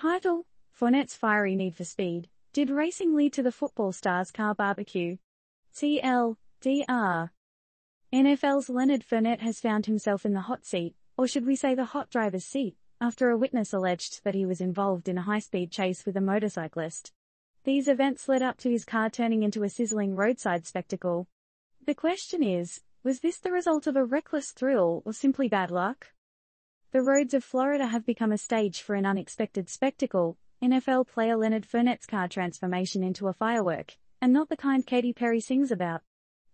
Title Fournette's fiery need for speed. Did racing lead to the football star's car barbecue? TLDR. NFL's Leonard Fournette has found himself in the hot seat, or should we say the hot driver's seat, after a witness alleged that he was involved in a high-speed chase with a motorcyclist. These events led up to his car turning into a sizzling roadside spectacle. The question is, was this the result of a reckless thrill or simply bad luck? The roads of Florida have become a stage for an unexpected spectacle, NFL player Leonard Fournette's car transformation into a firework, and not the kind Katy Perry sings about.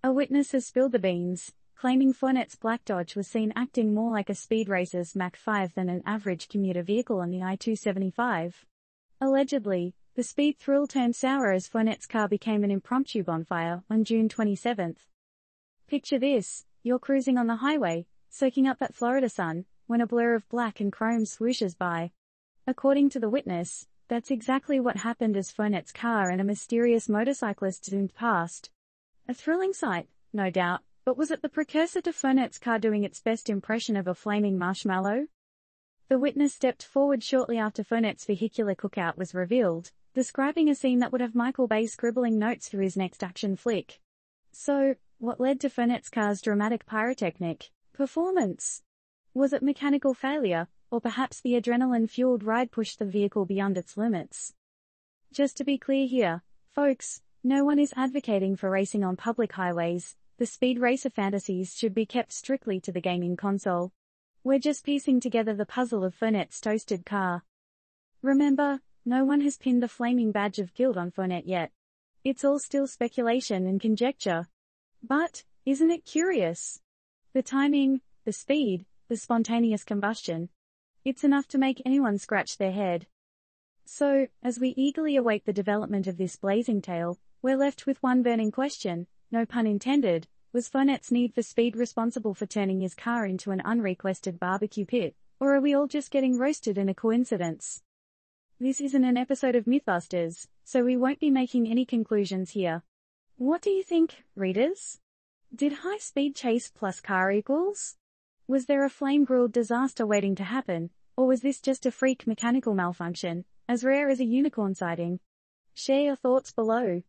A witness has spilled the beans, claiming Fournette's black Dodge was seen acting more like a speed racer's Mach 5 than an average commuter vehicle on the I-275. Allegedly, the speed thrill turned sour as Fournette's car became an impromptu bonfire on June 27. Picture this, you're cruising on the highway, soaking up that Florida sun, when a blur of black and chrome swooshes by. According to the witness, that's exactly what happened as Fournette's car and a mysterious motorcyclist zoomed past. A thrilling sight, no doubt, but was it the precursor to Fournette's car doing its best impression of a flaming marshmallow? The witness stepped forward shortly after Fournette's vehicular cookout was revealed, describing a scene that would have Michael Bay scribbling notes for his next action flick. So, what led to Fournette's car's dramatic pyrotechnic performance? Was it mechanical failure, or perhaps the adrenaline-fueled ride pushed the vehicle beyond its limits? Just to be clear here, folks, no one is advocating for racing on public highways, the speed racer fantasies should be kept strictly to the gaming console. We're just piecing together the puzzle of Fournette's toasted car. Remember, no one has pinned the flaming badge of guilt on Fournette yet. It's all still speculation and conjecture. But, isn't it curious? The timing, the speed, the spontaneous combustion. It's enough to make anyone scratch their head. So, as we eagerly await the development of this blazing tale, we're left with one burning question, no pun intended, was Fournette's need for speed responsible for turning his car into an unrequested barbecue pit, or are we all just getting roasted in a coincidence? This isn't an episode of Mythbusters, so we won't be making any conclusions here. What do you think, readers? Did high speed chase plus car equals? Was there a flame-grilled disaster waiting to happen, or was this just a freak mechanical malfunction, as rare as a unicorn sighting? Share your thoughts below.